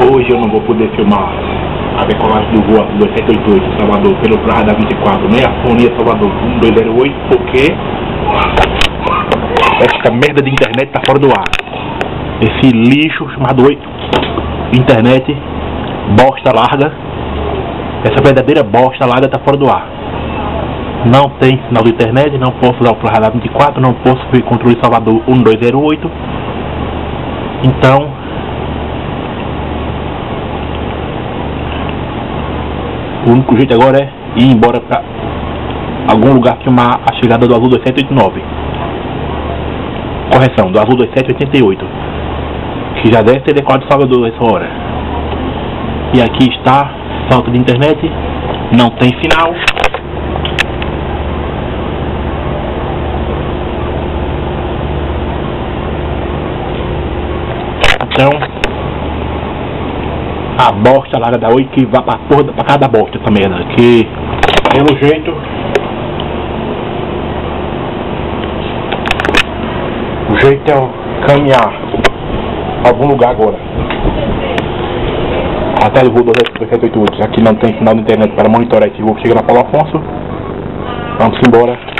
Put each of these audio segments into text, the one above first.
Hoje eu não vou poder filmar a decolagem do voo 2788 Salvador pelo Praia da 24, nem a Fonia Salvador 1208, porque esta merda de internet tá fora do ar. Esse lixo chamado internet, bosta larga, essa verdadeira bosta larga tá fora do ar. Não tem sinal de internet, não posso usar o Praia da 24, não posso ver controle Salvador 1208. Então, O único jeito agora é ir embora para algum lugar filmar a chegada do Azul 2789. Correção, do Azul 2788. Que já deve ter decolado de Salvador essa hora. E aqui está, falta de internet, não tem final. Então, bosta lá da Oi que vai pra porra pra cada bosta essa merda. Que pelo jeito. O jeito é caminhar pra algum lugar agora. Até o voo 288, aqui não tem sinal de internet para monitorar esse voo. Chega na Paulo Afonso. Vamos embora.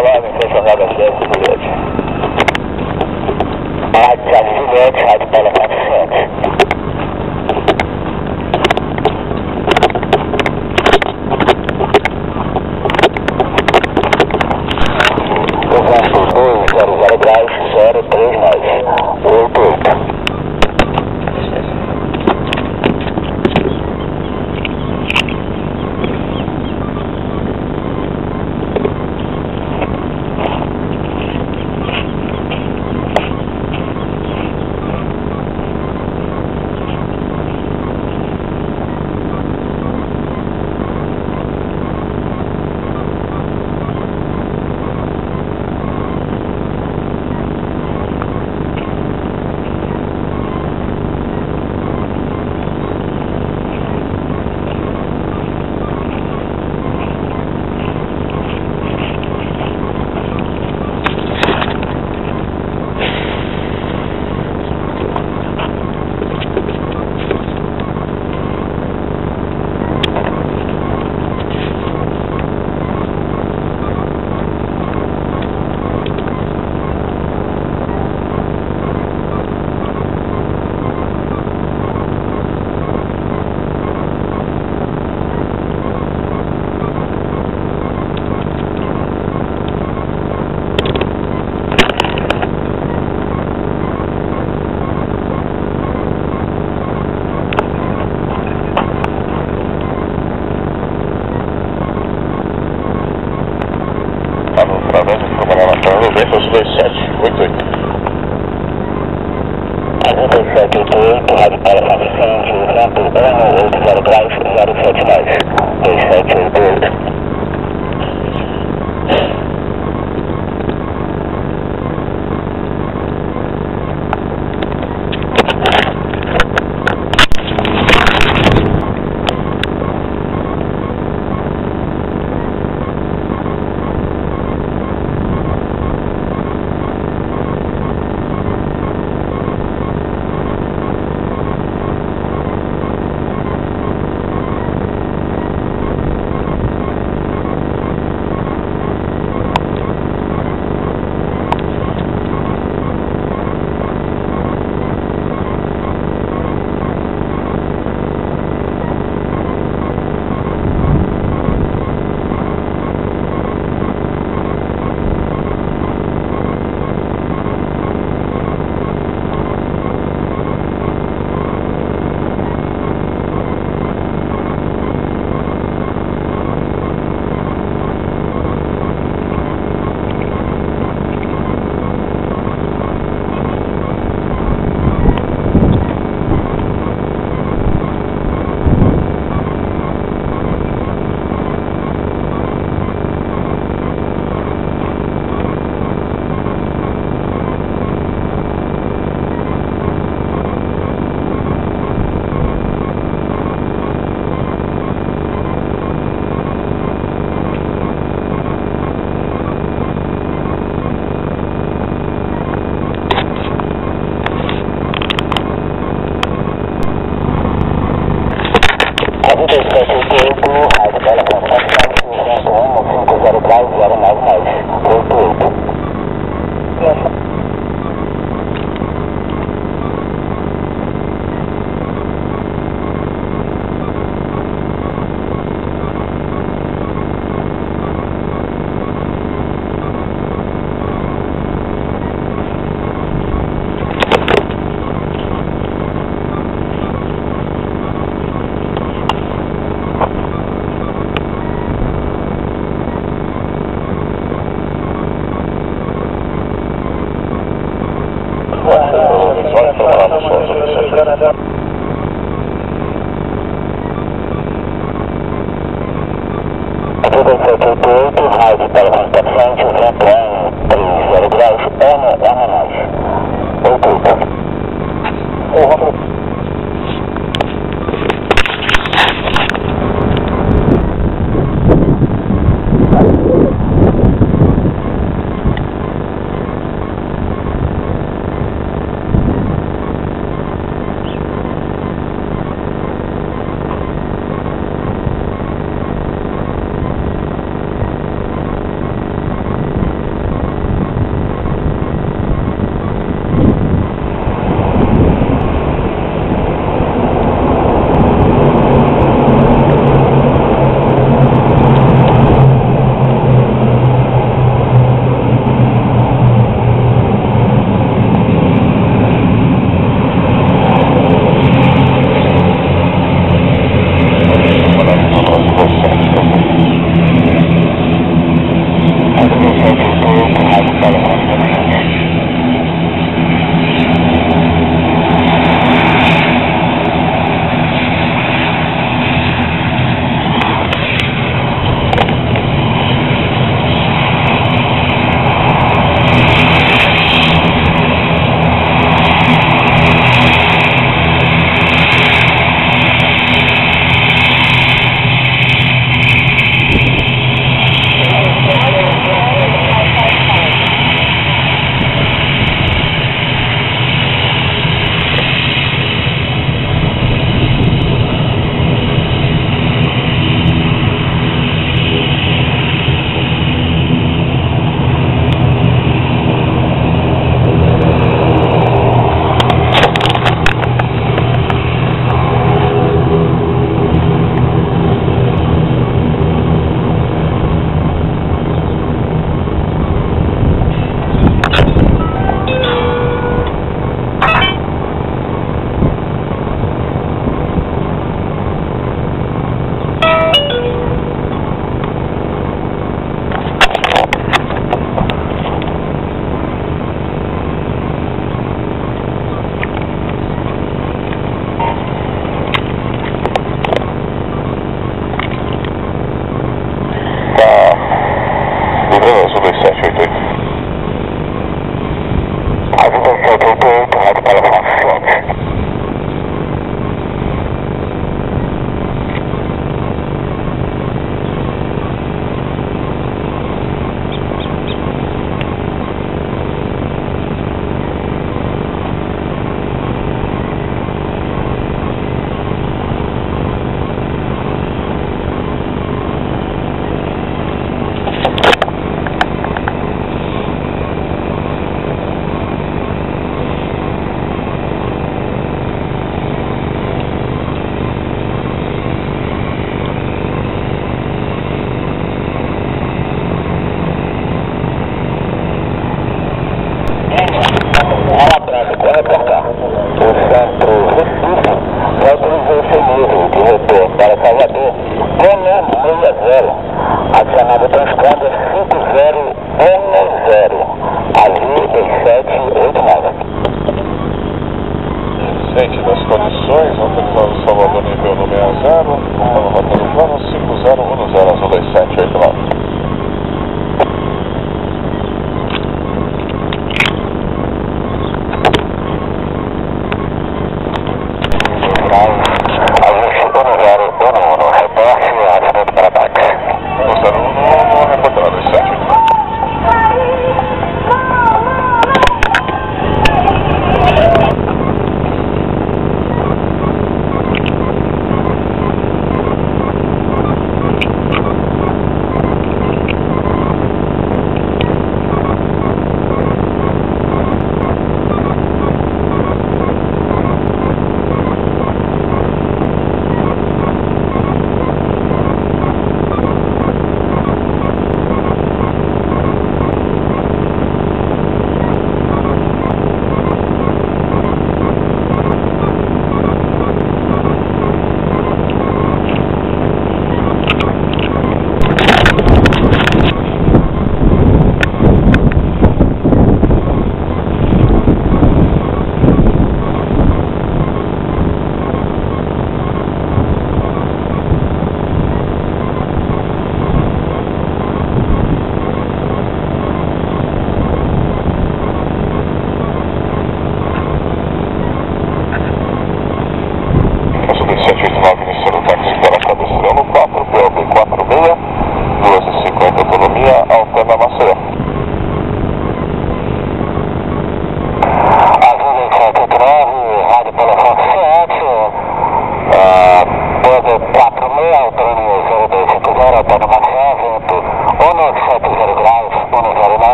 Colorado impressionado aqui, é segurança. A Tia Silvete, Rádio Bela 400. life is satisfaction.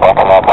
Back.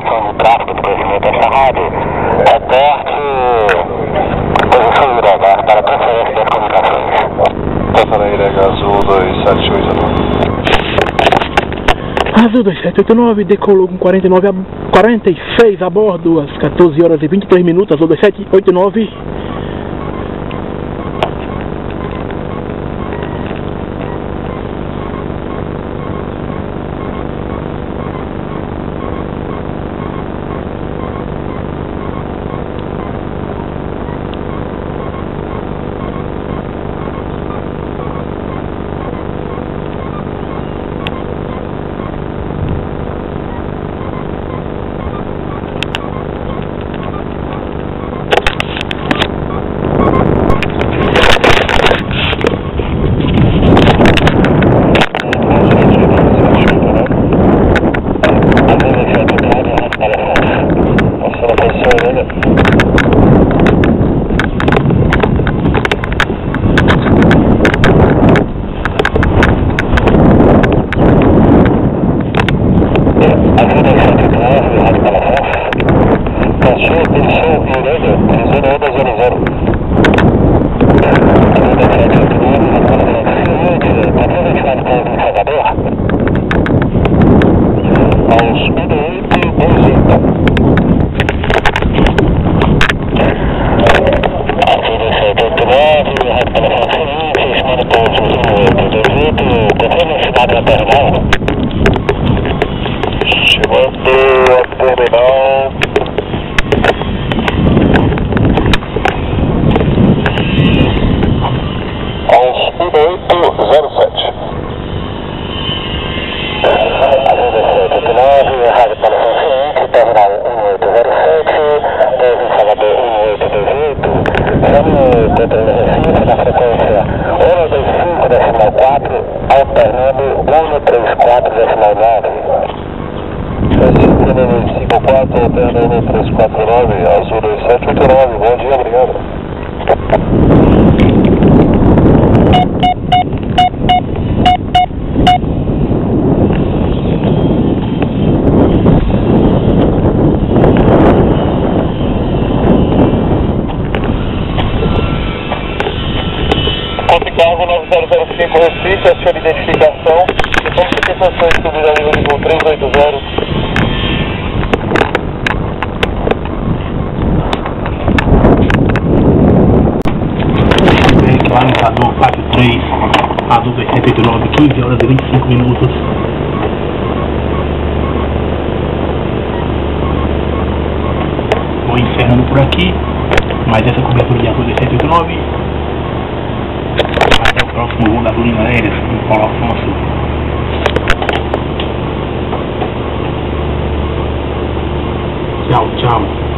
Informação de tráfego de crescimento desta rádio. Reporte posição irregular para transferência das comunicações. Tafará Irega Azul 27889. Azul 2789 decolou com 49 a, 46 a bordo às 14 horas e 23 minutos. Azul 2789. out of here. That's what they Panificador, Pátio 3, Adulto 79, 15 horas e 25 minutos. Vou encerrando por aqui, mas essa cobertura de Adulto Até o próximo voo da Dolina Aérea, com Paulo Afonso. Tchau, tchau.